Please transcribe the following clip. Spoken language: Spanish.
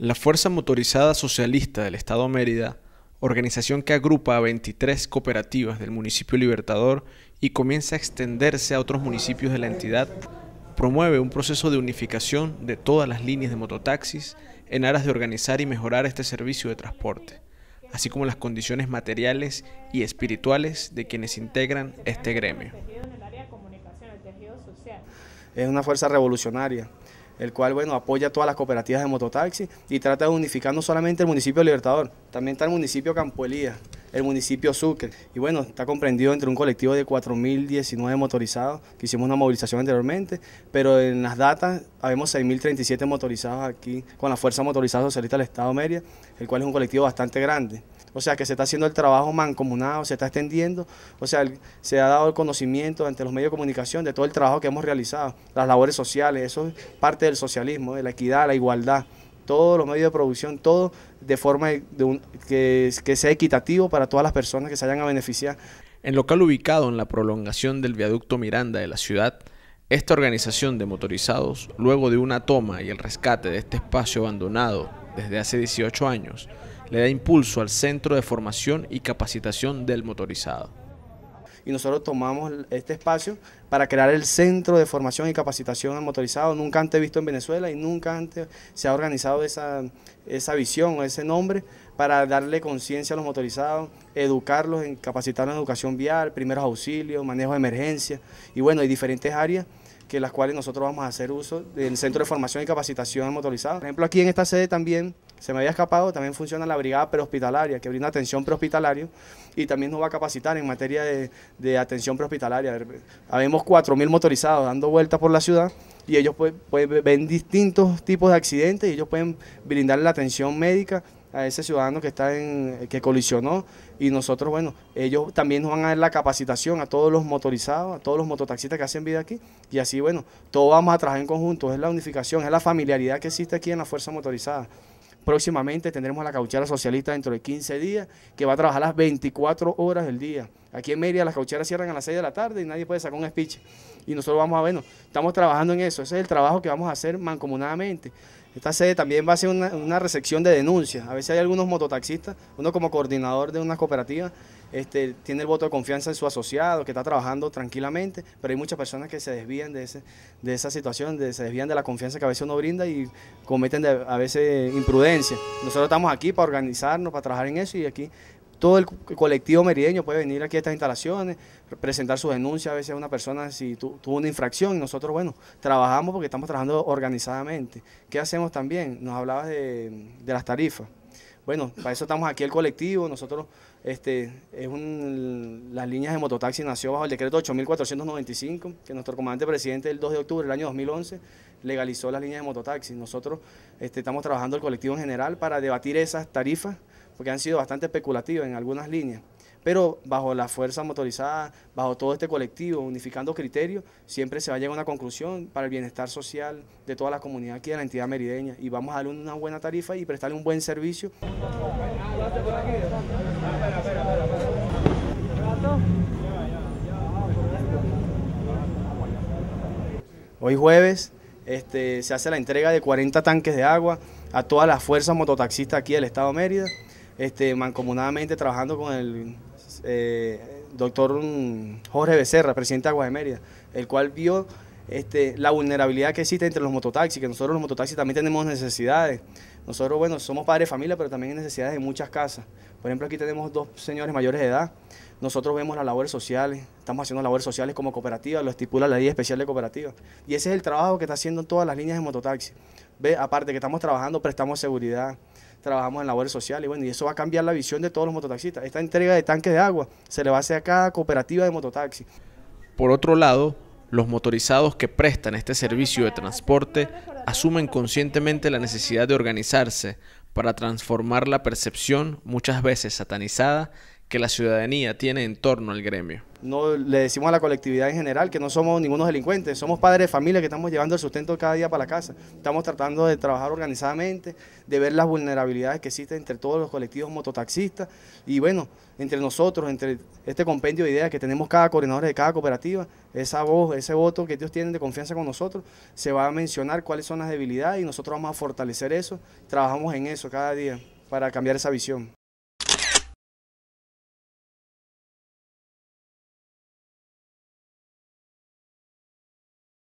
La Fuerza Motorizada Socialista del Estado Mérida, organización que agrupa a 23 cooperativas del municipio Libertador y comienza a extenderse a otros municipios de la entidad, promueve un proceso de unificación de todas las líneas de mototaxis en aras de organizar y mejorar este servicio de transporte, así como las condiciones materiales y espirituales de quienes integran este gremio. Es una fuerza revolucionaria el cual bueno, apoya todas las cooperativas de mototaxi y trata de unificar no solamente el municipio Libertador, también está el municipio Campo Elías, el municipio Sucre, y bueno, está comprendido entre un colectivo de 4.019 motorizados, que hicimos una movilización anteriormente, pero en las datas habemos 6.037 motorizados aquí con la Fuerza Motorizada Socialista del Estado Mérida, el cual es un colectivo bastante grande. O sea, que se está haciendo el trabajo mancomunado, se está extendiendo, o sea, se ha dado el conocimiento ante los medios de comunicación de todo el trabajo que hemos realizado, las labores sociales, eso es parte del socialismo, de la equidad, la igualdad, todos los medios de producción, todo de forma de que, que sea equitativo para todas las personas que se vayan a beneficiar. En local ubicado en la prolongación del viaducto Miranda de la ciudad, esta organización de motorizados, luego de una toma y el rescate de este espacio abandonado desde hace 18 años, le da impulso al Centro de Formación y Capacitación del Motorizado. Y nosotros tomamos este espacio para crear el Centro de Formación y Capacitación al Motorizado, nunca antes visto en Venezuela y nunca antes se ha organizado esa, esa visión o ese nombre para darle conciencia a los motorizados, educarlos, en, capacitarlos en educación vial, primeros auxilios, manejo de emergencia y bueno, hay diferentes áreas que las cuales nosotros vamos a hacer uso del Centro de Formación y Capacitación al Motorizado. Por ejemplo, aquí en esta sede también se me había escapado, también funciona la brigada prehospitalaria, que brinda atención prehospitalaria y también nos va a capacitar en materia de, atención prehospitalaria. Habemos 4.000 motorizados dando vueltas por la ciudad y ellos pues, pues, ven distintos tipos de accidentes y ellos pueden brindarle la atención médica a ese ciudadano que está en que colisionó. Y nosotros bueno ellos también nos van a dar la capacitación a todos los motorizados a todos los mototaxistas que hacen vida aquí. Y así bueno todos vamos a trabajar en conjunto. Es la unificación es la familiaridad que existe aquí en la fuerza motorizada Próximamente tendremos a la cauchera socialista dentro de 15 días, que va a trabajar las 24 horas del día. Aquí en Mérida las caucheras cierran a las 6 de la tarde y nadie puede sacar un speech. Y nosotros vamos a ver, estamos trabajando en eso. Ese es el trabajo que vamos a hacer mancomunadamente. Esta sede también va a ser una, una recepción de denuncias. A veces hay algunos mototaxistas, uno como coordinador de una cooperativa, este, tiene el voto de confianza en su asociado, que está trabajando tranquilamente, pero hay muchas personas que se desvían de, ese, de esa situación, de, se desvían de la confianza que a veces uno brinda y cometen a veces imprudencia. Nosotros estamos aquí para organizarnos, para trabajar en eso y aquí todo el colectivo merideño puede venir aquí a estas instalaciones, presentar su denuncia a veces a una persona si tuvo una infracción y nosotros, bueno, trabajamos porque estamos trabajando organizadamente. ¿Qué hacemos también? Nos hablabas de las tarifas. Bueno, para eso estamos aquí el colectivo, nosotros, este, es un, las líneas de mototaxi nació bajo el decreto 8495, que nuestro comandante presidente el 2 de octubre del año 2011 legalizó las líneas de mototaxi. Nosotros este, estamos trabajando el colectivo en general para debatir esas tarifas porque han sido bastante especulativas en algunas líneas. Pero bajo la fuerza motorizada, bajo todo este colectivo, unificando criterios, siempre se va a llegar a una conclusión para el bienestar social de toda la comunidad aquí de la entidad merideña. Y vamos a darle una buena tarifa y prestarle un buen servicio. Hoy jueves este, se hace la entrega de 40 tanques de agua a todas las fuerzas mototaxistas aquí del Estado de Mérida este, mancomunadamente trabajando con el eh, doctor Jorge Becerra, presidente de Aguas de Mérida, el cual vio este, la vulnerabilidad que existe entre los mototaxis, que nosotros los mototaxis también tenemos necesidades. Nosotros, bueno, somos padres de familia, pero también hay necesidades en muchas casas. Por ejemplo, aquí tenemos dos señores mayores de edad. Nosotros vemos las labores sociales, estamos haciendo labores sociales como cooperativa, lo estipula la ley especial de cooperativa. Y ese es el trabajo que está haciendo todas las líneas de mototaxi. Ve, aparte que estamos trabajando, prestamos seguridad, trabajamos en labores sociales y bueno, y eso va a cambiar la visión de todos los mototaxistas. Esta entrega de tanques de agua se le va a hacer a cada cooperativa de mototaxi. Por otro lado, los motorizados que prestan este servicio de transporte asumen conscientemente la necesidad de organizarse para transformar la percepción, muchas veces satanizada, que la ciudadanía tiene en torno al gremio. No le decimos a la colectividad en general que no somos ningunos delincuentes, somos padres de familia que estamos llevando el sustento cada día para la casa. Estamos tratando de trabajar organizadamente, de ver las vulnerabilidades que existen entre todos los colectivos mototaxistas y bueno, entre nosotros, entre este compendio de ideas que tenemos cada coordinador de cada cooperativa, esa voz, ese voto que ellos tienen de confianza con nosotros, se va a mencionar cuáles son las debilidades y nosotros vamos a fortalecer eso, trabajamos en eso cada día para cambiar esa visión.